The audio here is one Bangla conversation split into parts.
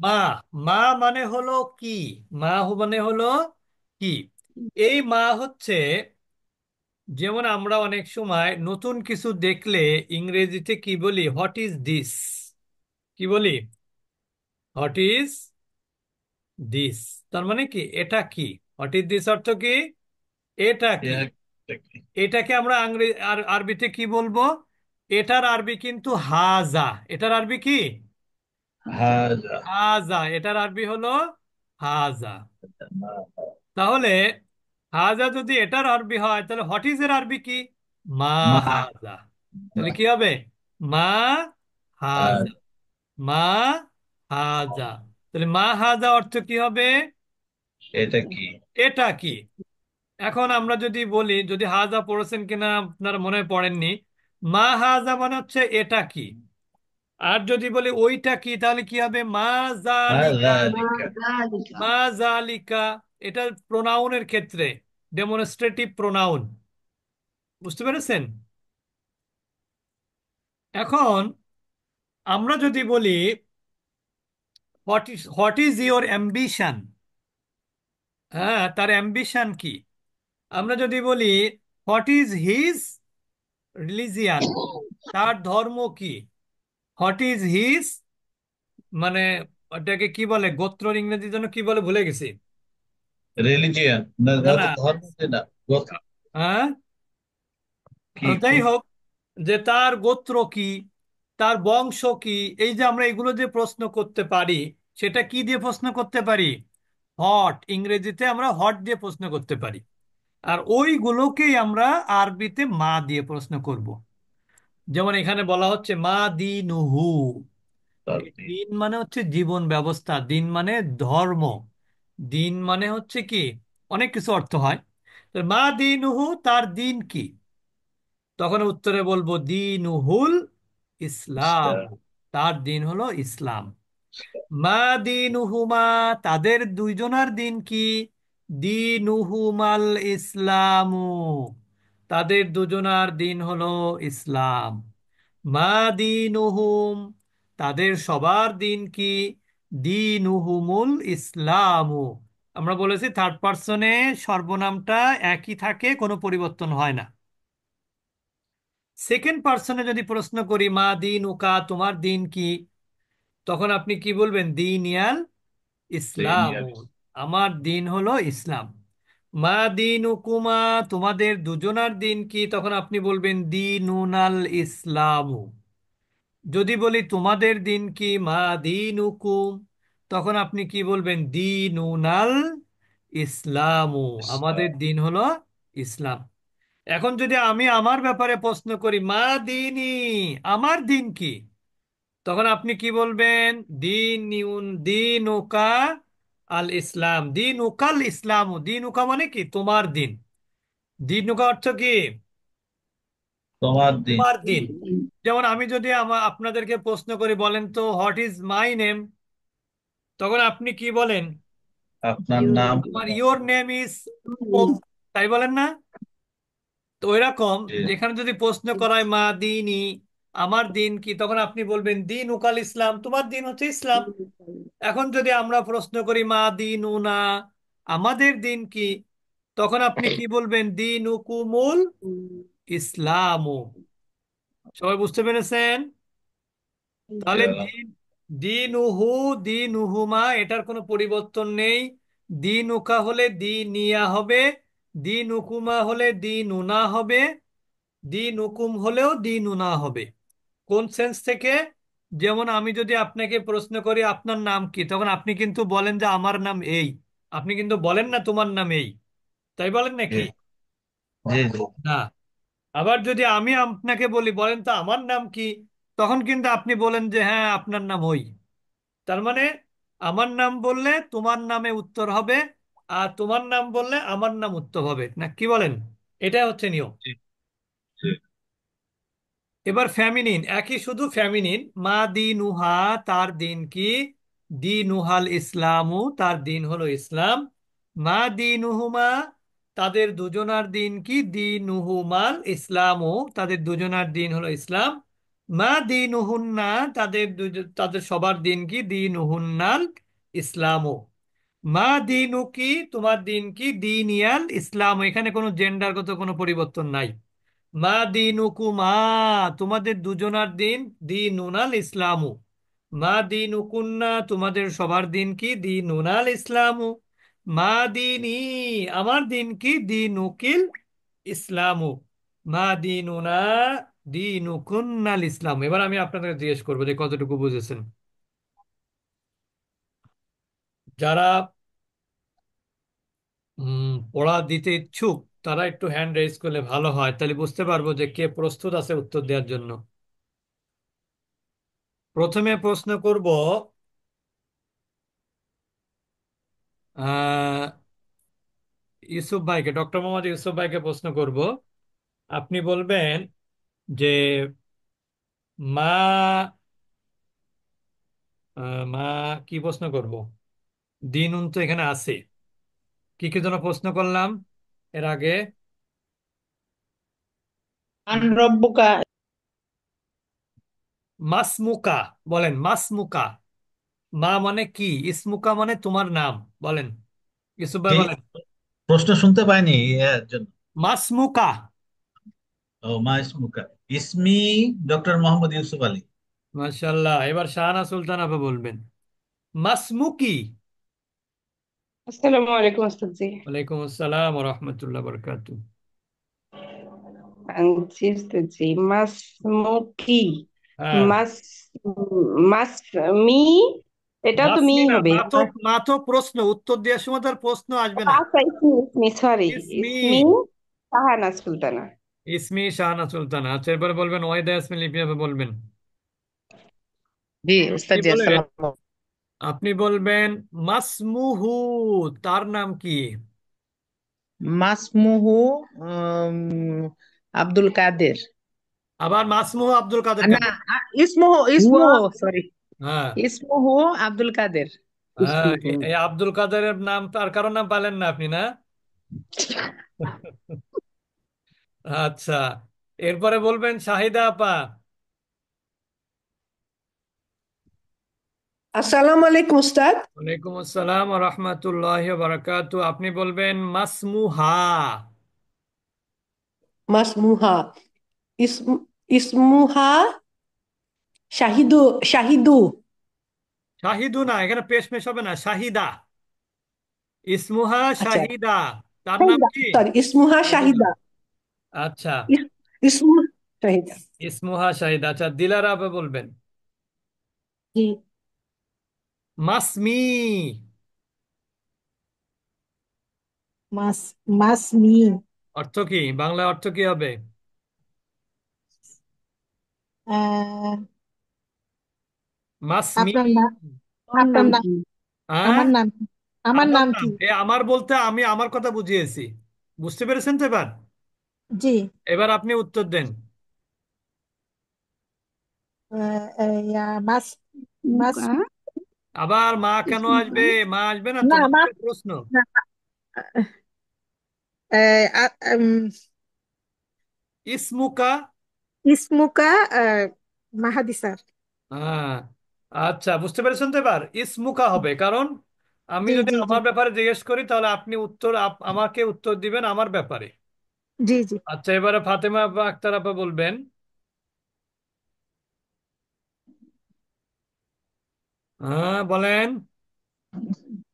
মা মা মানে হলো কি? মা হো- মানে হলো কি? এই মা হচ্ছে যেমন আমরা অনেক সময় নতুন কিছু দেখলে ইংরেজিতে কি বলি? হোয়াট ইজ দিস কি বলি? হোয়াট ইজ দিস তার মানে কি? এটা কি? হোয়াট ইজ দিস অর্থ কি? এটা কি? এটাকে আমরা আংরেজি আর আরবিতে কি বলব? এটার আরবি কিন্তু হাজা। এটার আরবি কি? হাজা। হাজা এটার আরবি হলো হাজা। তাহলে হাজা যদি এটার আরবি হয় তাহলে হোয়াট ইজ এর আরবি কি? মা। হাজা। তাহলে কি হবে? মা হাজা। মা হাজা। তাহলে মা হাজা অর্থ কি হবে? এটা কি? এটা কি? এখন আমরা যদি বলি যদি হাজা পড়েছেন কিনা আপনারা মনে পড়েননি মা হাজা মানে হচ্ছে এটা কি? আর যদি বলি ওইটা কি তাহলে কি হবে? মা জালিকা। মা জালিকা। এটা প্রোনাউনের ক্ষেত্রে ডেমনস্ট্রেটিভ প্রোনাউন বুঝতে পেরেছেন? এখন আমরা যদি বলি what is what is your ambition হ্যাঁ তার অ্যাম্বিশন কি? আমরা যদি বলি হোয়াট ইজ হিজ রিলিজিয়ান তার ধর্ম কি? হোয়াট ইজ হিজ মানে ওটাকে কি বলে গোত্র ইংরেজির জন্য কি বলে ভুলে গেছি। রিলিজিয়ান না না না। না ধর্ম না গোত্র। হ্যাঁ? কি যাই হোক যে তার গোত্র কি তার বংশ কি এই যে আমরা এগুলো যে প্রশ্ন করতে পারি সেটা কি দিয়ে প্রশ্ন করতে পারি? হট ইংরেজিতে আমরা হট দিয়ে প্রশ্ন করতে পারি। আর ওইগুলোকেই আমরা আরবিতে মা দিয়ে প্রশ্ন করব। যেমন এখানে বলা হচ্ছে মা দিনুহু। তার দিন। দিন মানে হচ্ছে জীবন ব্যবস্থা দিন মানে ধর্ম। দিন মানে হচ্ছে কি অনেক কিছু অর্থ হয়। তো মা দিনুহু তার দিন কি? তখন উত্তরে বলব দিনুহুল ইসলাম। ইসলাম। তার দিন হলো ইসলাম। মা দিনুহুমা তাদের দুইজনার দিন কি? দিনুহুমাল ইসলামু। তাদের দুজনার দিন হলো ইসলাম। মা দিনুহুম তাদের সবার দিন কি? দিনুহুমুল ইসলামু। আমরা বলেছি থার্ড পার্সনে সর্বনামটা একই থাকে কোনো পরিবর্তন হয় না। সেকেন্ড পার্সনে যদি প্রশ্ন করি মা দিন উকা তোমার দিন কি? তখন আপনি কি বলবেন? দিন ইয়াল ইসলাম। আমার দিন হলো ইসলাম। মা দিন উকুমা তোমাদের দুজনার দিন কি? তখন আপনি বলবেন দিনুনাল ইসলাম। যদি বলি তোমাদের দিন কি? মা দিন উকুম তখন আপনি কি বলবেন? দিনুনাল ইসলামু। আমাদের দিন হলো ইসলাম। এখন যদি আমি আমার ব্যাপারে প্রশ্ন করি মা দিনই আমার দিন কি? তখন আপনি কি বলবেন? দিন ইউন দিন উকা আল ইসলাম দিন উকাল ইসলাম দিন উকা মানে কি? তোমার দিন। দিন উকা অর্থ কি? তোমার দিন। তোমার দিন। যেমন আমি যদি আমার আপনাদেরকে প্রশ্ন করি বলেন তো হোয়াট ইজ মাই নেম তখন আপনি কি বলেন? আপনার নাম। আমার ইওর নেম ইজ তাই বলেন না? তো ওইরকম যেখানে যদি প্রশ্ন করায় মা দিনই আমার দিন কি? তখন আপনি বলবেন দিন উকাল ইসলাম। তোমার দিন হচ্ছে ইসলাম। এখন যদি আমরা প্রশ্ন করি মা দিন উনা আমাদের দিন কি? তখন আপনি কি বলবেন? দিন উকুমুল ইসলাম। সবাই বুঝতে পেরেছেন? তাহলে দিন দিন উহু দিন উহুমা এটার কোনো পরিবর্তন নেই। দিন উকা হলে দিন ইয়া হবে দিন উকুমা হলে দিন উনা হবে দিন উকুম হলেও দিন উনা হবে। কোন সেন্স থেকে? যেমন আমি যদি আপনাকে প্রশ্ন করি আপনার নাম কি? তখন আপনি কিন্তু বলেন যে আমার নাম এই। আপনি কিন্তু বলেন না তোমার নাম এই। তাই বলেন নাকি? না। আবার যদি আমি আপনাকে বলি বলেন তো আমার নাম কি? তখন কিন্তু আপনি বলেন যে হ্যাঁ আপনার নাম ওই। তার মানে আমার নাম বললে তোমার নামে উত্তর হবে আর তোমার নাম বললে আমার নাম উত্তর হবে। না কি বলেন? এটা হচ্ছে নিয়ম। এবার ফ্যামিনিন, একই শুধু ফ্যামিনিন, মা দিনুহা, তার দিন কি? দিনুহাল ইসলামু, তার দিন হলো ইসলাম। মা দিনুহুমা, তাদের দুজনার দিন কি? দিনুহুমাল ইসলামু, তাদের দুজনার দিন হলো ইসলাম। মা দিনুহুন্না, তাদের তাদের সবার দিন কি? দিনুহুন্নাল ইসলামও মা দিনু কি তোমার দিন কি? দিন ইয়াল ইসলাম। এখানে কোনো জেন্ডারগত কোনো পরিবর্তন নাই। মা দিনুকুমা তোমাদের দুজনার দিন দিনুনাল ইসলামু। মা দিনুকুন্না, তোমাদের সবার দিন কি দিনুনাল ইসলামু। মা দিনী, আমার দিন কি দিনুকিল ইসলামু। মা দিনুনা, দিনুকুন্নাল ইসলাম। এবার আমি আপনাদের জিজ্ঞেস করব যে কতটুকু বুঝেছেন। যারা পড়া দিতে ইচ্ছুক তারা একটু হ্যান্ড রেজ করলে ভালো হয়। তাহলে বুঝতে পারব যে কে প্রস্তুত আছে উত্তর দেওয়ার জন্য। প্রথমে প্রশ্ন করব ইউসুফ ভাইকে, ডক্টর মোহাম্মদ ইউসুফ ভাইকে প্রশ্ন করব। আপনি বলবেন যে, মা মা কি প্রশ্ন করব? দিনুন তো এখানে আছে। কি কি জন্য প্রশ্ন করলাম? এর আগে? রব্বুকা মাসমুকা বলেন মাসমুকা। মা মানে কি? ইসমুকা মানে তোমার নাম বলেন। ইউসুফ ভাই বলেন। প্রশ্ন শুনতে পাইনি এর জন্য। মাসমুকা। ও মা ইসমুকা ইসমি ডক্টর মোহাম্মদ ইউসুফ আলী। মাশাল্লাহ এবার শাহানা সুলতান আপা বলবেন। মাসমুকি আসসালামু আলাইকুম ওস্তাদ জি ওয়ালাইকুম আসসালাম রহমতুল্লাহ বরকাতু জি ওস্তাদ জি মাসমুকি হ্যাঁ। মাস মাস মি এটাও তো মি হবে। মা তো মা তো প্রশ্ন উত্তর দেওয়ার সময় তার প্রশ্ন আসবে না। আচ্ছা ইসমি ইসমি সরি ইসমি। ইসমি সাহানা সুলতানা। ইসমি শাহানা সুলতানা। আচ্ছা এরপরে বলবেন ওয়াইদা ইয়াসমিন লিপি আপা বলবেন। জি কি ওস্তাদ জি আসসালাম আপনি বলবেন মাসমুহু তার নাম কি? মাসমুহু উম, আব্দুল কাদের। আবার মাসমুহু আব্দুল কাদের না কেন? আ- ইসমুহু হুয়া। ইসমুহু সরি হ্যাঁ। ইসমুহু আব্দুল কাদের। হ্যাঁ ইসমুহু। এ- এই আব্দুল কাদেরের নাম তার কারণ নাম পালেন না আপনি না? আচ্ছা এরপরে বলবেন শাহিদা আপা। আসসালামু আলাইকুম উস্তাদ। ওয়ালাইকুম আসসালাম রহমতুল্লাহ বারাকাতু আপনি বলবেন মাসমুহা। মাসমুহা। ইসম ইসমুহা শাহিদু শাহিদু। শাহিদু না এখানে পেশমেশ হবে না শাহিদা। ইসমুহা আচ্ছা। শাহিদা। তার নাম কি? সরি ইসমুহা শাহিদা। শাহিদা আচ্ছা। ইস- ইসমু শাহিদা। ইসমুহা শাহিদা আচ্ছা দিলারা আপা বলবেন। জি। মাসমি মাস মাসমি অর্থ কি? বাংলা অর্থ কি হবে? আহ, মাসমি আপনার নাম আপনার নাম নাম কি? হ্যাঁ? আমার নাম আমার আমার নাম নাম? কি? এ আমার বলতে আমি আমার কথা বুঝিয়েছি। বুঝতে পেরেছেন তো এবার? জি। এবার আপনি উত্তর দেন। আহ, এই, আহ, মাস মাস আবার মা কেন আসবে? মা আসবে না না তো প্রশ্ন। না, আহ, আহ, উম, ইসমুকা? ইসমুকা আহ, মাহাদি হ্যাঁ আচ্ছা বুঝতে পেরেছেন তো এবার? ইসমুকা হবে কারণ আমি জি যদি জি জি। আমার ব্যাপারে জিজ্ঞেস করি তাহলে আপনি উত্তর আপ- আমাকে উত্তর দিবেন আমার ব্যাপারে। জি জি। আচ্ছা এবারে ফাতেমা আক্তার আপা বলবেন। হ্যাঁ বলেন।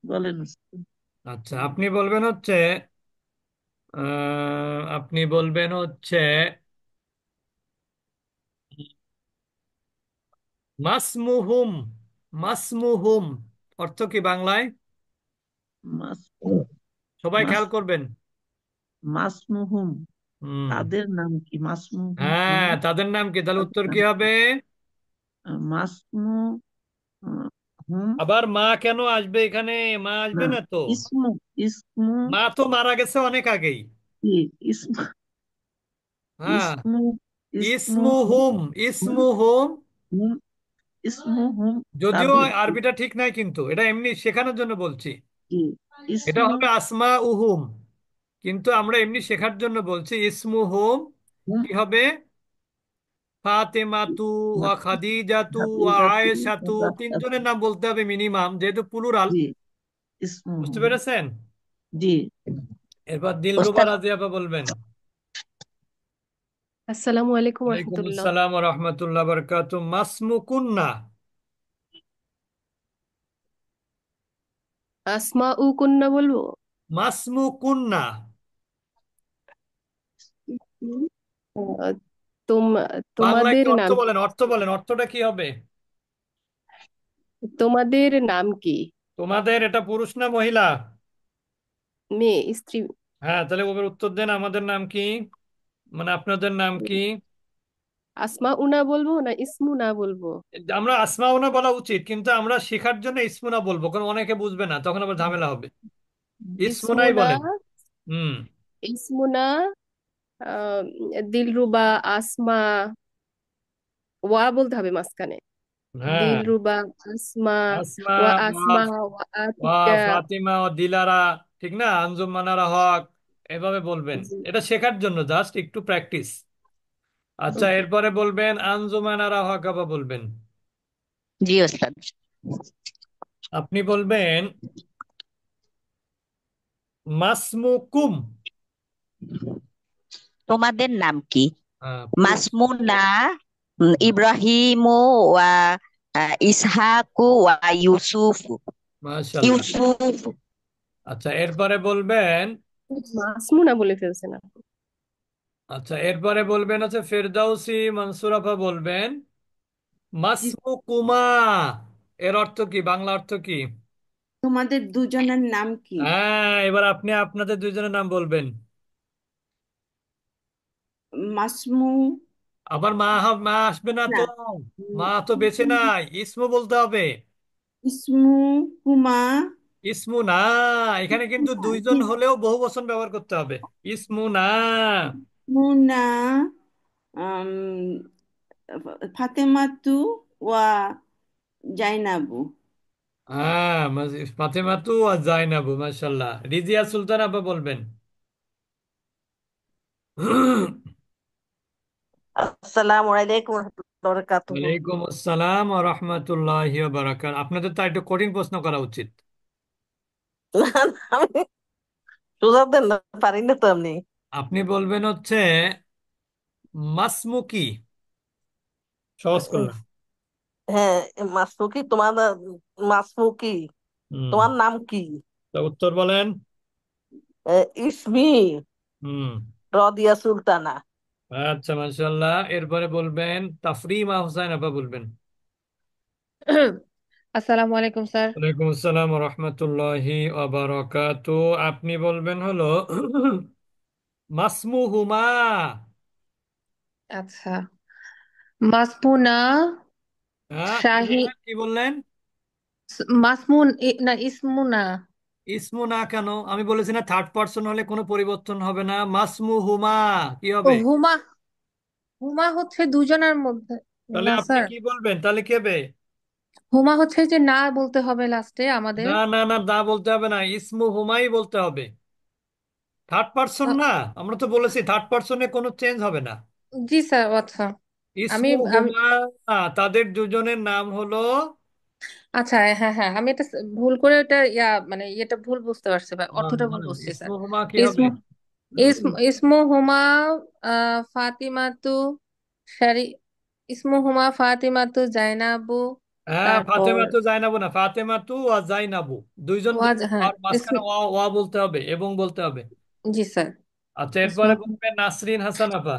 বলেন। আচ্ছা আপনি বলবেন হচ্ছে আহ, আপনি বলবেন হচ্ছে মাসমুহুম মাসমুহুম অর্থ কি বাংলায়? মাস সবাই মাস খেয়াল করবেন। মাসমুহুম। হুম। তাদের নাম কি? মাসমুহুম হ্যাঁ তাদের নাম কি? তাহলে উত্তর কি হবে? মাসমু আবার মা কেন আসবে এখানে? মা আসবে না তো। ইসমু ইসমু। মা তো মারা গেছে অনেক আগেই। ইসমু? হ্যাঁ। ইসমু ইসমু হুম ইসমুহুম হুম। ইসমু হুম যদিও আরবিটা ঠিক নাই কিন্তু এটা এমনি শেখানোর জন্য বলছি। এটা ইসমু? হবে আসমা উহুম। কিন্তু আমরা এমনি শেখার জন্য বলছি ইসমু হুম। কি হবে? ফাতেমাতু ওয়া খাদিজাতু ওয়া আয়েশাতু তিনজনের নাম বলতে হবে মিনিমাম যেহেতু প্লুরাল বুঝতে পেরেছেন? জি। এরপর দিলরুবা রাজিয়া আপা বলবেন। আসসালামু আলাইকুম ওয়ালাইকুম রহমতুল্লাহ। আসসালাম ওয়া রাহমাতুল্লাহ বারাকাতু। মাসমুকুন্না আসমা উ কুন্না বলব? মাসমুকুন্না তোম বাংলা তোমাদের একটু অর্থ নাম বলেন? অর্থ বলেন অর্থটা কি হবে? তোমাদের নাম কি? তোমাদের এটা পুরুষ না মহিলা? মেয়ে স্ত্রী। হ্যাঁ তাহলে ওদের উত্তর দেন আমাদের নাম কি? মানে আপনাদের নাম কি? আসমা উনা বলব না ইসমু না বলব? আমরা আসমাউনা বলা উচিত কিন্তু আমরা শেখার জন্য ইসমুনা বলব কারণ অনেকে বুঝবে না তখন আবার ঝামেলা হবে। ইসমুনাই ইসমুনা বলেন। হুম। ইসমুনা দিলরুবা আসমা ওয়া বলতে হবে মাঝখানে। হ্যাঁ। দিলরুবা আসমা আসমা ওয়া আসমা ওয়া ওয়া আতিকা। ফাতিমা ও দিলারা ঠিক না? আঞ্জুম মানারা হক এভাবে বলবেন। জি। এটা শেখার জন্য জাস্ট একটু প্র্যাকটিস। আচ্ছা ওকে। এরপরে বলবেন আঞ্জুমানারা হক আবার বলবেন। জি ওস্তাদ। আপনি বলবেন মাসমুকুম। তোমাদের নাম কি? মাসমুনা ইব্রাহিমু ওয়া ইসহাকু ওয়া ইউসুফ। ইউসুফ। আচ্ছা এরপরে বলবেন? মাসমুনা বলে ফেলছে না আচ্ছা এরপরে বলবেন হচ্ছে ফেরদাউসি মনসুর আপা বলবেন মাসমুকুমা এর অর্থ কি? বাংলা অর্থ কি? তোমাদের দুজনের নাম কি? হ্যাঁ এবার আপনি আপনাদের দুজনের নাম বলবেন। মাসমু আবার মা মা আসবে না না। তো মা তো বেছে নাই। ইসমু বলতে হবে। ইসমু কুমা ইসমু না এখানে কিন্তু দুইজন হলেও বহু বচন ব্যবহার করতে হবে। ইসমু না। মুনা ফাতেমাতু ওয়া জাইনাবু। হ্যাঁ মাস- ফাতেমাতু আর জাইনাবু মাশাল্লাহ রিজিয়া সুলতান আপা বলবেন। আসসালামু আলাইকুম ওয়া বারাকাতুহু। ওয়ালাইকুম আসসালাম ওয়া রাহমাতুল্লাহি ওয়া বারাকাত। আপনাদের তো একটু কঠিন প্রশ্ন করা উচিত। না না, আমি সোজা দেন না পারি না তো আপনি। আপনি বলবেন হচ্ছে মাসমুকি সহজ করলাম। হ্যাঁ মাসমু কি তোমার মাসমু কি হুম। তোমার নাম কি? তা উত্তর বলেন। এ, ইসমি। হুম। রদিয়া সুলতানা। আচ্ছা মাশাল্লাহ এরপরে বলবেন তাফরিমা হোসেন আপা বলবেন। আসসালামু আলাইকুম স্যার। ওয়ালাইকুম আসসালাম ওয়া রাহমাতুল্লাহি ওয়া বারাকাতু। আপনি বলবেন হলো মাসমুহুমা আচ্ছা। মাসমুনা হ্যাঁ কি শাহি বললেন কি বললেন? মাসমুন ই- না। ইসমুনা ইসমু না কেন? আমি বলেছি না থার্ড পারসন হলে কোনো পরিবর্তন হবে না। মাসমুহুমা কি ও হবে? হুমা হুমা হচ্ছে দুজনের মধ্যে। তাহলে না আপনি স্যার কি বলবেন? তাহলে কি হবে? হুমা হচ্ছে যে না বলতে হবে লাস্টে আমাদের। না না না না বলতে হবে না। ইসমু হুমাই বলতে হবে। থার্ড পারসন আ- না? আমরা তো বলেছি থার্ড পার্সনে কোনো চেঞ্জ হবে না। জি স্যার আচ্ছা। আমি ইসমু আমি হুমা তাদের দুজনের নাম হলো আচ্ছা হ্যাঁ হ্যাঁ আমি এটা স- ভুল করে এটা ইয়া মানে ইয়েটা ভুল বুঝতে পারছি বা আহ, অর্থটা ভুল বলেন বুঝছি স্যার। ইসমু হুমা কি হবে? ইসমু ইসমু ইসমু হুমা আহ, ফাতিমাতু শারি ইসমু হুমা ফাতিমাতু জাইনাবু হ্যাঁ তারপর ফাতেমা তো জাইনাবু না ফাতেমা তু আর জাইনাবু। দুইজন ওয়াজ হ্যাঁ আর মাঝখানে ইসম। ওয়া ওয়া বলতে হবে এবং বলতে হবে। জি স্যার। আচ্ছা ইসমু। এরপরে বলবেন নাসরিন হাসান আপা।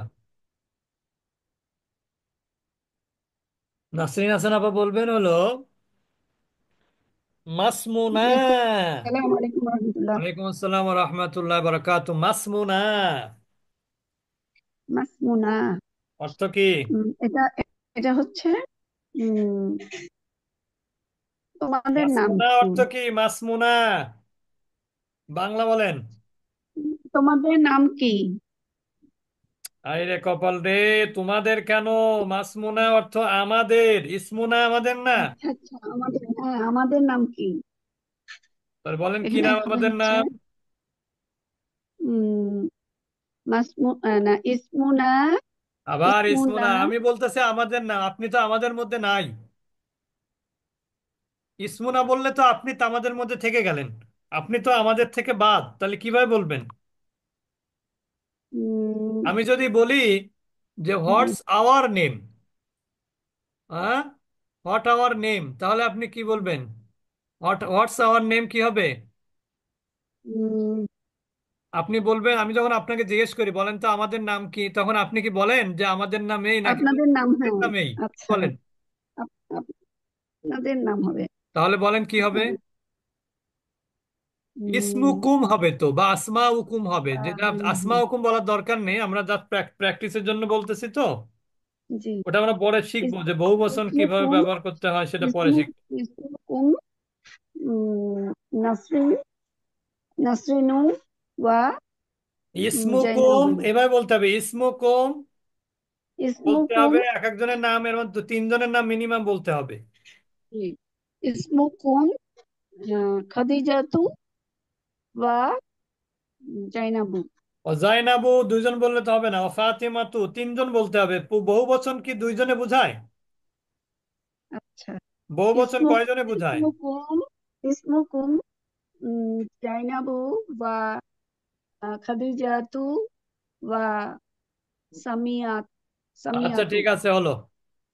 নাসরিন হাসান আপা বলবেন হলো মাসমুনা। আসসালামু আলাইকুম রহমতুল্লাহ। ওয়ালাইকুম আসসালাম ওয়া রাহমাতুল্লাহি ওয়া বারাকাতু মাসমুনা। মাসমুনা। অর্থ কি? এটা এটা হচ্ছে তোমাদের নাম মাসমুনা অর্থ কি? মাসমুনা। বাংলা বলেন। তোমাদের নাম কি? আরে কপাল রে তোমাদের কেন? মাসমুনা অর্থ আমাদের ইসমুনা আমাদের না? আচ্ছা আচ্ছা আমাদের। হ্যাঁ আমাদের নাম কি? তাহলে বলেন কি এখানে নাম এখানে আমাদের হচ্ছে নাম? উম, মাসমু আহ, না ইসমুনা আবার ইসমু ইসমুনা। আমি বলতেছি আমাদের নাম আপনি তো আমাদের মধ্যে নাই। ইসমু না বললে তো আপনি তো আমাদের মধ্যে থেকে গেলেন। আপনি তো আমাদের থেকে বাদ তাহলে কীভাবে বলবেন? উম, আমি যদি বলি যে হোয়াটস আওয়ার নেম হ্যাঁ হোয়াট আওয়ার নেম তাহলে আপনি কি বলবেন? হোয়াট হোয়াটস আওয়ার নেম কি হবে? আপনি বলবেন আমি যখন আপনাকে জিজ্ঞেস করি বলেন তো আমাদের নাম কি? তখন আপনি কি বলেন যে আমাদের নাম এই নাকি আপনাদের নাম হ্যাঁ। নাম এই আচ্ছা। বলেন। আপ- আপ- আপনাদের নাম হবে। তাহলে বলেন কি হবে? ইসমুকুম হবে তো বা আসমা উকুম হবে। যেটা আসমা উকুম বলার দরকার নেই আমরা জাস্ট প্র্যাকটিসের জন্য বলতেছি তো। ওটা আমরা পরে শিখব যে বহু বচন কীভাবে ব্যবহার করতে হয় সেটা পরে শিখব। নাসরিন ওয়া ইসমুকুম এভাবে বলতে হবে ইসমুকুম বলতে হবে এক একজনের নাম এর মধ্যে তিনজনের নাম মিনিমাম বলতে হবে। ইসমুকুম খাদিজাতু ওয়া জাইনাবু। ও জাইনাবু দুইজন বললে তো হবে না ও ফাতিমাতু তিনজন বলতে হবে। পু- বহু বচন কি দুইজনে বোঝায়? আচ্ছা। বহু বচন ইসমু কয়জনে বোঝায়? ইসমুকুম ইসমুকুম উম, জাইনাবু ওয়া আহ, খাদিজাতু ওয়া সামিয়াত আচ্ছা সামিয়াতু ঠিক আছে হলো।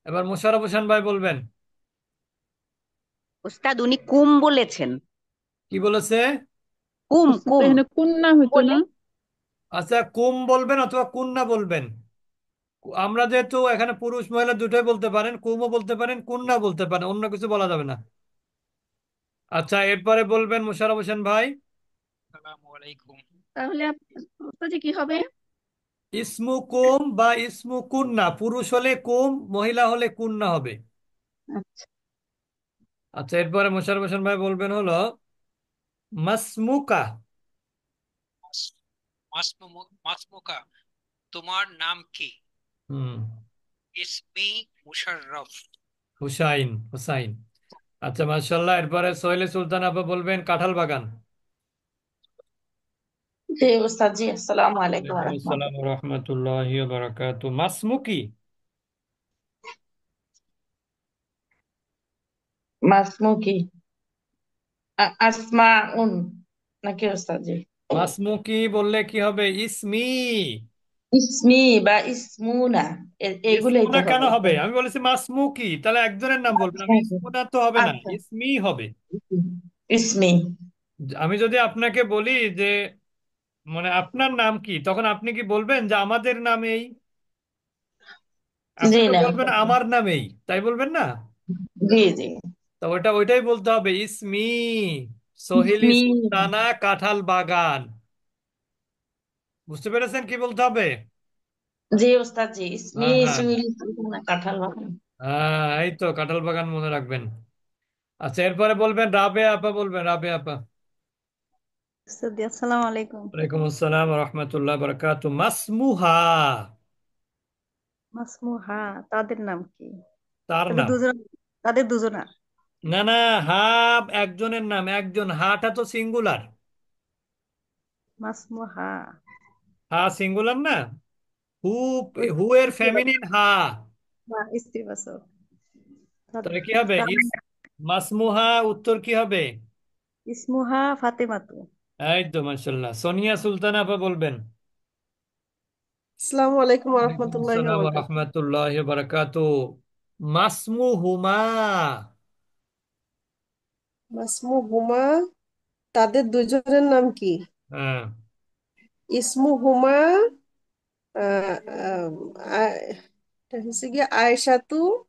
এবার মোশাররফ হোসেন ভাই বলবেন। ওস্তাদ উনি কুম বলেছেন। কি বলেছে? কুম কুম। এখানে কুন্না হইতো বলে না আচ্ছা কুম বলবেন অথবা কুন্না বলবেন? আমরা যেহেতু এখানে পুরুষ মহিলা দুটোই বলতে পারেন কুমও বলতে পারেন কুন্না বলতে পারেন অন্য কিছু বলা যাবে না। আচ্ছা এরপরে বলবেন মোশাররফ হোসেন ভাই। তাহলে কি হবে? ইসমু কুম বা ইসমু কুন্না পুরুষ হলে কুম মহিলা হলে কুন্না হবে। আচ্ছা। আচ্ছা এরপরে মোশাররফ হোসেন ভাই বলবেন হলো মাসমুকা মাসমু- মাসমুকা তোমার নাম কি? হুম। ইসমি মুশাররফ। হুসাইন হুসাইন। আচ্ছা মাশাল্লাহ এরপরে সোহেলে সুলতান আপা বলবেন কাঁঠাল বাগান। জি ওস্তাদ জি আসসালামু আলাইকুম ওয়ালাইকুম আসসালাম রহমতুল্লাহ রহমতুল্লাহি বারাকাতু মাসমুকি মাসমুকি আসমাউন নাকি ওস্তাদ জি? মাসমুকি বললে কি হবে? ইসমি। ইসমি বা ইসমুনা এগুলোই তো ইসমুনা কেন হবে। হবে? আমি বলেছি মাসমুকি তাহলে একজনের নাম বলবেন। আমি ইসমুনা তো হবে না আচ্ছা। ইসমি হবে। ইসমি। আমি যদি আপনাকে বলি যে মানে আপনার নাম কি তখন আপনি কি বলবেন যে আমাদের নাম এই? আপনি জি তো না। বলবেন আমার নাম এই তাই বলবেন না? জি জি। তো ওটা ওইটাই বলতে হবে ইসমি। সোহেলি সুলতানা কাঁঠাল বাগান। বুঝতে পেরেছেন কি বলতে হবে? জি ওস্তাদ জি ইসমি হ্যাঁ হ্যাঁ সুইল সুলতানা কাঁঠাল বাগান। হ্যাঁ এই তো কাঁঠাল বাগান মনে রাখবেন। আচ্ছা এরপরে বলবেন রাবে আপা বলবেন রাবে আপা। জি, আসসালামু আলাইকুম। ওয়ালাইকুম আসসালাম রহমতুল্লাহ বারাকাতু মাসমুহা। মাসমুহা তাদের নাম কি? তার তাদের নাম। দুজন তাদের দুজনা না না হা একজনের নাম একজন। হাটা তো সিঙ্গুলার। মাসমুহা হা। সিঙ্গুলার না? হু হু এর ফেমিনিন হা। তাহলে কি হবে? ইস মাসমুহা উত্তর কি হবে? ইসমুহা ফাতেমাতু। এই তো মাশাল্লাহ সোনিয়া সুলতান আপা বলবেন। আসসালামু আলাইকুম ওয়ালাইকুম রহমতুল্লাহি আসসালাম রহমতুল্লাহ বারাকাতু মাসমুহুমা। মাসমু হুমা তাদের দুজনের নাম কি? হ্যাঁ। ইসমু হুমা আহ, আহ, আ- এটা হচ্ছে গিয়ে আয়েশাতু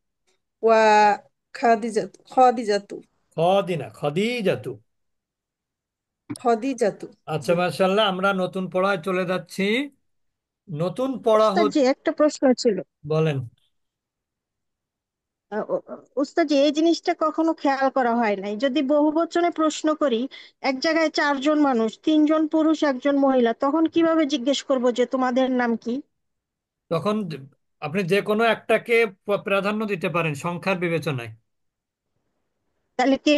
ওয়া খাদিজাতু খাদিজাতু। খদিনা খদিজাতু। খদিজাতু। আচ্ছা মাশাল্লাহ আমরা নতুন পড়ায় চলে যাচ্ছি। নতুন পড়া উস্তাদ জি হচ্ছে একটা প্রশ্ন ছিল। বলেন। উস্তাদ জি এই জিনিসটা কখনো খেয়াল করা হয় নাই। যদি বহুবচনে প্রশ্ন করি এক জায়গায় চারজন মানুষ তিনজন পুরুষ একজন মহিলা তখন কীভাবে জিজ্ঞেস করব যে তোমাদের নাম কি? তখন আপনি যে কোনো একটাকে প্রাধান্য দিতে পারেন সংখ্যার বিবেচনায়। তাহলে কি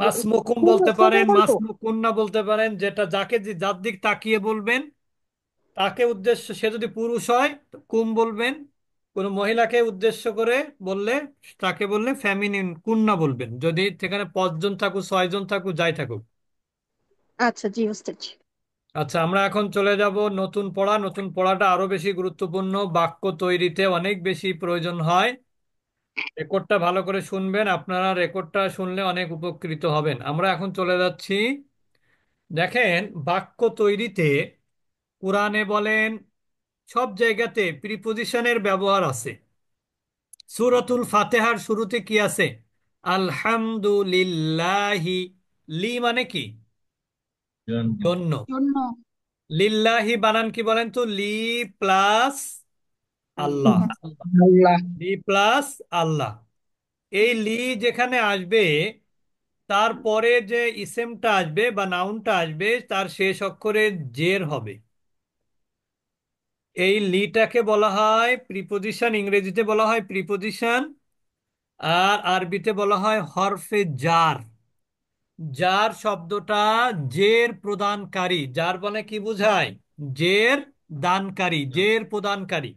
মাসমুকুম কুম বলতে পারেন বলব মাসমুকুন্না বলতে পারেন যেটা যাকে যার দিক তাকিয়ে বলবেন তাকে উদ্দেশ্য সে যদি পুরুষ হয় কুম বলবেন কোনো মহিলাকে উদ্দেশ্য করে বললে তাকে বললে ফ্যামিনিন কুন্না বলবেন। যদি সেখানে পাঁচজন থাকুক ছয়জন থাকুক যাই থাকুক। আচ্ছা জি ওস্তাদ। আচ্ছা আমরা এখন চলে যাব নতুন পড়া। নতুন পড়াটা আরও বেশি গুরুত্বপূর্ণ। বাক্য তৈরিতে অনেক বেশি প্রয়োজন হয়। রেকর্ডটা ভালো করে শুনবেন। আপনারা রেকর্ডটা শুনলে অনেক উপকৃত হবেন। আমরা এখন চলে যাচ্ছি। দেখেন বাক্য তৈরিতে কোরআনে বলেন সব জায়গাতে প্রিপোজিশনের ব্যবহার আছে। সুরতুল ফাতেহার শুরুতে কি আছে? আলহামদুলিল্লাহি লি মানে কি? জন্য। লিল্লাহি বানান কি বলেন তো? লি প্লাস আল্লাহ। আল্লাহ। লি প্লাস আল্লাহ। এই লি যেখানে আসবে তারপরে যে ইসেমটা আসবে বা নাউনটা আসবে তার শেষ অক্ষরে জের হবে। এই লিটাকে বলা হয় প্রিপোজিশন ইংরেজিতে বলা হয় প্রিপোজিশন আর আরবিতে বলা হয় হরফে জার জার শব্দটা জের প্রদানকারী। যার বলে কি বোঝায়? জের দানকারী জের প্রদানকারী।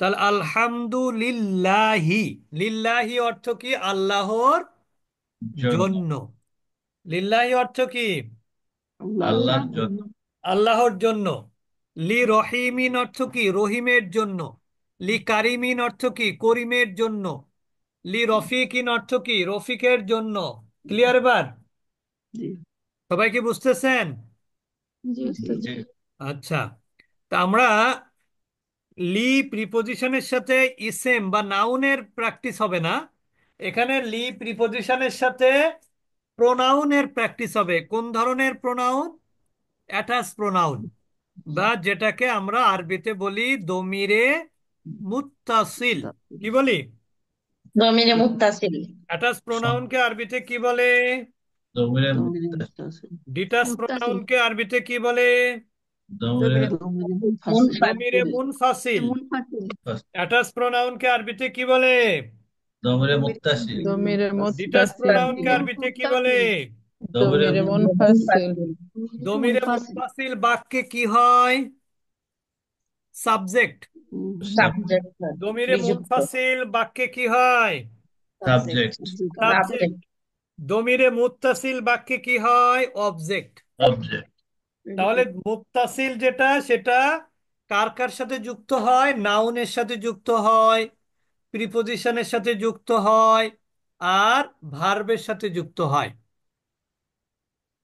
তাহলে আলহামদুলিল্লাহি। লিল্লাহি অর্থ কি? আল্লাহর জন্য। লিল্লাহি অর্থ কি? আল্লাহর জন্য। আল্লাহর জন্য। লি রহিমিন অর্থ কি? রহিমের জন্য। লি কারিমিন অর্থ কি? করিমের জন্য। লি রফিকিন অর্থ কি? রফিকের জন্য। ক্লিয়ার এবার? সবাই কি বুঝতেছেন? আচ্ছা। তা আমরা লি প্রিপোজিশনের সাথে ইসেম বা নাউনের প্র্যাকটিস হবে না। এখানে লি প্রিপোজিশনের সাথে প্রোনাউনের প্র্যাকটিস হবে। কোন ধরনের প্রোনাউন? Attach pronoun. বা যেটাকে আমরা আরবিতে বলি দমিরে মুত্তাসিল। কি বলি? দমিরে মুত্তাসিল। অ্যাটাচ প্রোনাউনকে আরবিতে কি বলে? দমিরে মুত্তাসিল। ডিটাচ মুত্তাসিল। প্রোনাউনকে আরবিতে কি বলে? দমিরে দমিরে মুনফাসিল। অ্যাটাচ প্রোনাউনকে আরবিতে কি বলে? দমিরে মুত্তাসিল। দমিরে ডিটাচ মুত্তাসিল প্রোনাউনকে আরবিতে কি বলে? দমিরে দমিরে মুনফাসিল দমিরে মুনফাসিল মুনফাসিল বাক্যে কি হয়? সাবজেক্ট সাবজেক্ট দমিরে বিযুক্ত মুনফাসিল বাক্যে কি হয়? সাবজেক্ট সাবজেক্ট দমিরে মুত্তাসিল বাক্যে কি হয়? অবজেক্ট অবজেক্ট তাহলে মুত্তাসিল যেটা সেটা কার কার সাথে যুক্ত হয়? নাউনের সাথে যুক্ত হয় প্রিপোজিশনের সাথে যুক্ত হয় আর ভার্বের সাথে যুক্ত হয়।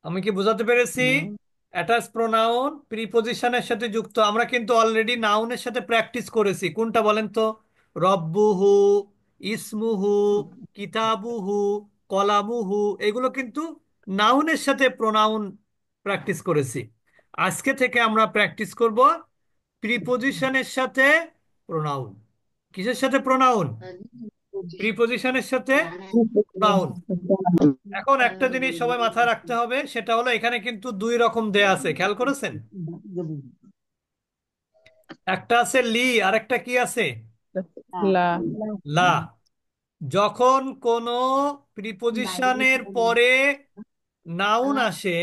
আমি কি বোঝাতে পেরেছি? অ্যাটাচ প্রোনাউন প্রিপোজিশনের সাথে যুক্ত। আমরা কিন্তু অলরেডি নাউনের সাথে প্র্যাকটিস করেছি। কোনটা বলেন তো? রব্বুহু ইসমুহু কিতাবুহু কলামুহু এগুলো কিন্তু নাউনের সাথে প্রোনাউন প্র্যাকটিস করেছি। আজকে থেকে আমরা প্র্যাকটিস করব প্রিপোজিশনের সাথে প্রোনাউন কিসের সাথে প্রোনাউন প্রিপোজিশনের সাথে প্রোনাউন এখন একটা জিনিস সবাই মাথায় রাখতে হবে সেটা হলো এখানে কিন্তু দুই রকম দেয়া আছে খেয়াল করেছেন? একটা আছে লি আর একটা কি আছে? লা। লা। যখন কোনো প্রিপোজিশনের পরে নাউন আসে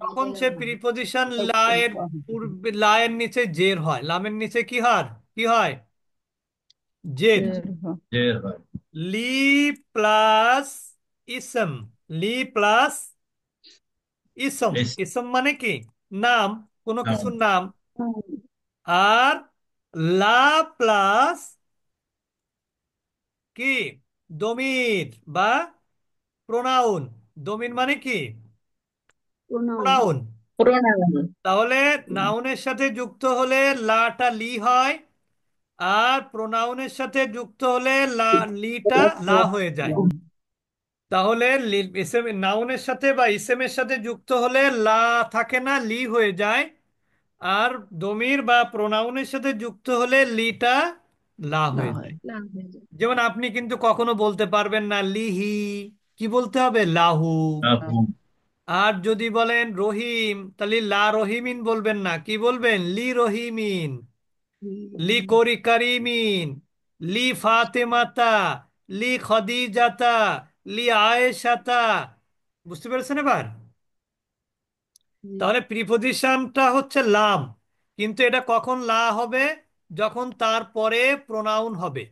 তখন সে প্রিপোজিশন লায়ের পূর্বে লায়ের নিচে জের হয়। লামের নিচে কি হার? কি হয়? জের হয় লি প্লাস ইসম। লি প্লাস ইসম। ইস ইসম মানে কি? নাম কোনো কিছুর নাম। আর লা প্লাস কি? দমির বা প্রোনাউন। দমির মানে কি? প্রোনাউন। প্রোনাউন। তাহলে নাউনের সাথে যুক্ত হলে লাটা লি হয় আর প্রোনাউনের সাথে যুক্ত হলে লা লিটা লা হয়ে যায়। তাহলে নাউনের সাথে বা ইসেমের সাথে যুক্ত হলে লা থাকে না লি হয়ে যায়। আর দমির বা প্রোনাউনের সাথে যুক্ত হলে লিটা লা হয়ে যায়। যেমন আপনি কিন্তু কখনো বলতে পারবেন না লিহি কি বলতে হবে? লাহু। আর যদি বলেন রহিম তাহলে লা রহিমিন বলবেন না কি বলবেন? লি রহিমিন। লি করি কারিমিন লি ফাতেমাতা লি খদিজাতা লি আয়েশাতা। বুঝতে পেরেছেন এবার? তাহলে প্রিপোজিশনটা হচ্ছে লাম কিন্তু এটা কখন লা হবে? যখন তারপরে প্রোনাউন হবে।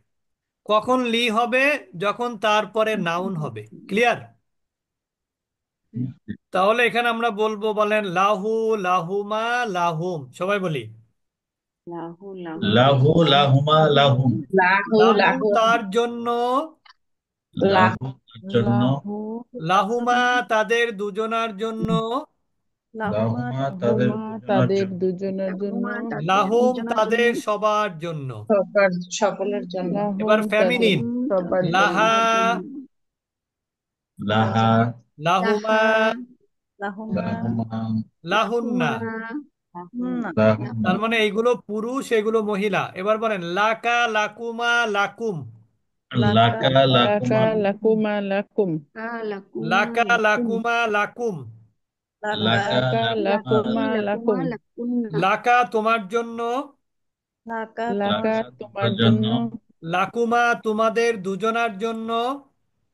কখন লি হবে? যখন তারপরে নাউন হবে। ক্লিয়ার? তাহলে এখানে আমরা বলব বলেন লাহু লাহুমা লাহুম। সবাই বলি। লাহু লাহু। লাহু লাহুমা লাহুম লাহু লাহু তার জন্য? লাহু তার জন্য। লাহু। লাহুমা তাদের দুজনার জন্য? লাহুমা তাদের তাদের জন্য। দুজনের জন্য। লাহুম তাদের সবার জন্য। সবার সকলের জন্য। এবার ফেমিনিন লাহা। লাহা। লাহুমা। লাহুমা। লাহুন্না। তার মানে এইগুলো পুরুষ এগুলো মহিলা। এবার বলেন লাকা লাকুমা লাকুম। লাকা লাকা লাকুমা। লাকুমা লাকুম। লাকা লাকুমা লাকুম। লাকা লাকা লাকুমা লাকুম লাকা তোমার জন্য। লাকা লাকা তোমার তোমার জন্য। জন্য। লাকুমা তোমাদের দুজনার জন্য।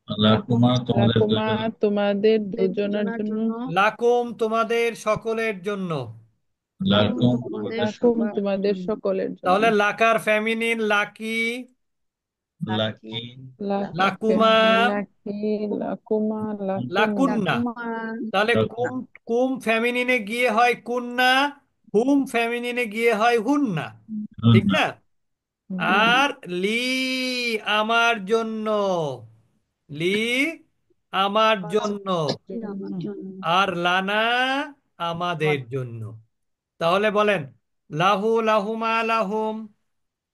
লাকুমা তোমাদের লাকুমা দুজনের তোমাদের দুজনের জন্য। লাকুম তোমাদের সকলের জন্য। লাকুম লাকুম তোমাদের সকলের জন্য। তাহলে লাকার ফেমিনিন লাকি। লাকি। লাকুমা। লাকি লাকুমা লাকুন্না। তাহলে কুম কুম ফেমিনিনে গিয়ে হয় কুন্না হুম ফেমিনিনে গিয়ে হয় হুন্না। ঠিক না? আর লি আমার জন্য। লি আমার জন্য। আর লানা আমাদের জন্য। তাহলে বলেন লাহু লাহুমা লাহুম।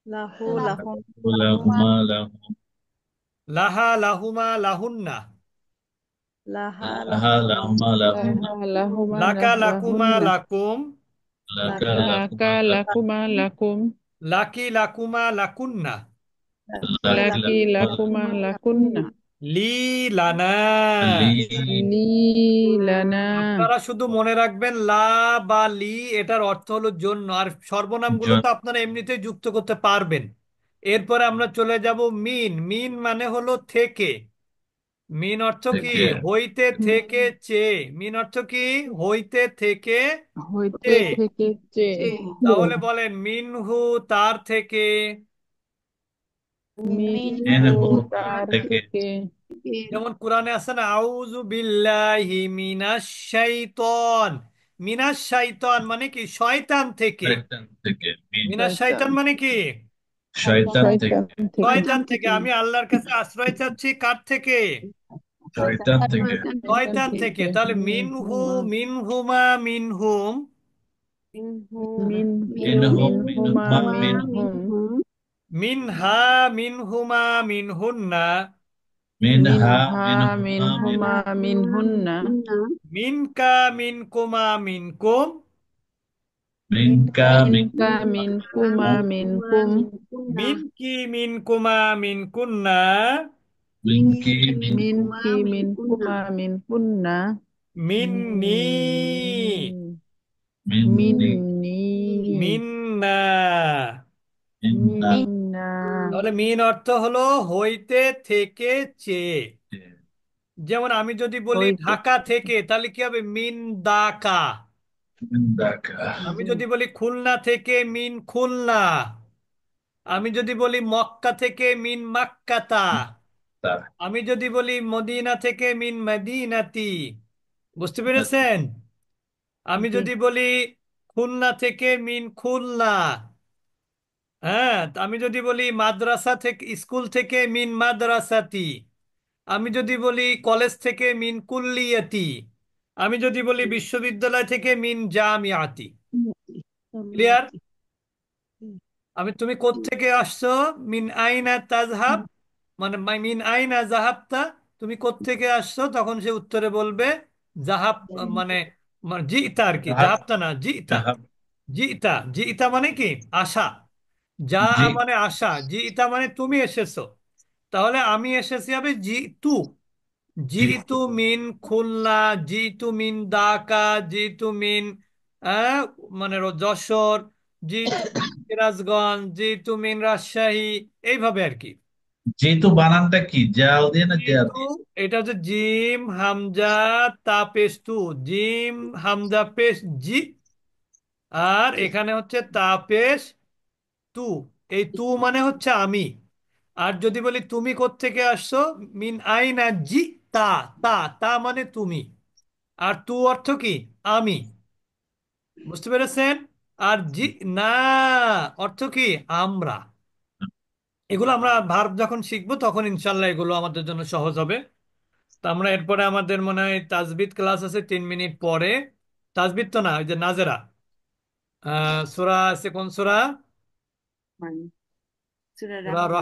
লাহু লাহুম। লাহুমা লাহুম। লাহা লাহুমা লাহুন্না। লাহা লাহা লাহুমা লাহুম। লাহা লাহুমা লাকা লাকুমা লাহুন্না লাকুম। লাকা লাকা লাকুমা লাকুমা লাকুম। লাকি লাকুমা লাকুন্না। লাকি লাকুমা লাকুন্না। লি লানা আপনারা শুধু মনে রাখবেন লা বা লি এটার অর্থ হলো জন্য। আর সর্বনামগুলো তো আপনারা এমনিতেই যুক্ত করতে পারবেন। এরপরে আমরা চলে যাব মিন। মিন মানে হলো থেকে। মিন অর্থ কি? থেকে। হইতে থেকে চে। মিন অর্থ কি? হইতে থেকে হইতে চে। থেকে চে। তাহলে বলেন মিনহু তার থেকে। যেমন কোরআনে আছে না আউযু বিল্লাহি মিনাশ শাইতান। মিনাশ শাইতান মানে কি? শয়তান থেকে। শয়তান থেকে মিনাশ শাইতান মানে কি? শয়তান থেকে। শয়তান থেকে। আমি আল্লাহর কাছে আশ্রয় চাচ্ছি কার থেকে? শয়তান থেকে। শয়তান থেকে। তাহলে মিনহু মিনহুমা মিনহুম। মিন মিনহু মিনহুমা মিনহুমা মিনহুম। minha minhuma minhunna. Minha minhuma minhunna. Minka minkuma minkum. Minka minka minkuma minkum. Minki minkuma minkunna. Minki minki minkuma minkunna. Minni. Minni. Minna. Minna. মিন্না তাহলে মিন অর্থ হলো হইতে থেকে চেয়ে। যেমন আমি যদি বলি হইতে। ঢাকা থেকে তাহলে কি হবে? মিন দাকা আমি যদি বলি খুলনা থেকে মিন খুলনা। আমি যদি বলি মক্কা থেকে মিন মাক্কাতা। আমি যদি বলি মদিনা থেকে মিন মদিনাতি। বুঝতে পেরেছেন? আমি জি। যদি বলি খুলনা থেকে মিন খুলনা। হ্যাঁ আমি যদি বলি মাদ্রাসা থেকে স্কুল থেকে মিন মাদ্রাসাতি। আমি যদি বলি কলেজ থেকে মিন কুল্লিয়াতি। আমি যদি বলি বিশ্ববিদ্যালয় থেকে মিন জামিয়াতি। ক্লিয়ার? আমি তুমি কোত্থেকে আসছো? মিন আইনা তাজহাব? মানে মিন আইনা জাহাবতা? তুমি কোত্থেকে আসছো? তখন সে উত্তরে বলবে জাহাব মানে জিতা আর কি জাহাব। জাহাবতা না জিতা জিতা জিতা মানে কি? আশা। যা জি। মানে আশা জিতা মানে তুমি এসেছ। তাহলে আমি এসেছি হবে জি তু। জিতু মিন খুলনা জিতু মিন ঢাকা মিন আহ, মানে র- যশোর জিতু মিন সিরাজগঞ্জ জিতু মিন রাজশাহী এইভাবে আর কি। যেহেতু বানানটা কি? জাল দিয়ে না জেয়া দিয়ে এটা হচ্ছে জিম হামজা তা পেশ তু। জিম হামজা পেশ জি। আর এখানে হচ্ছে তা পেশ তু, এই তু মানে হচ্ছে আমি। আর যদি বলি তুমি কোত্থেকে আসছো, মিন আইনা জি তা তা তা মানে তুমি। আর তু অর্থ কি? আমি। বুঝতে পেরেছেন? আর জি না, অর্থ কি? আমরা। এগুলো আমরা ভার্ব যখন শিখব তখন ইনশাল্লাহ এগুলো আমাদের জন্য সহজ হবে। তো আমরা এরপরে আমাদের মনে হয় তাজবিদ ক্লাস আছে তিন মিনিট পরে। তাজবিদ তো না, ওই যে নাজেরা। আহ, সুরা আছে কোন সুরা? মানে সূরা সুরা রহমান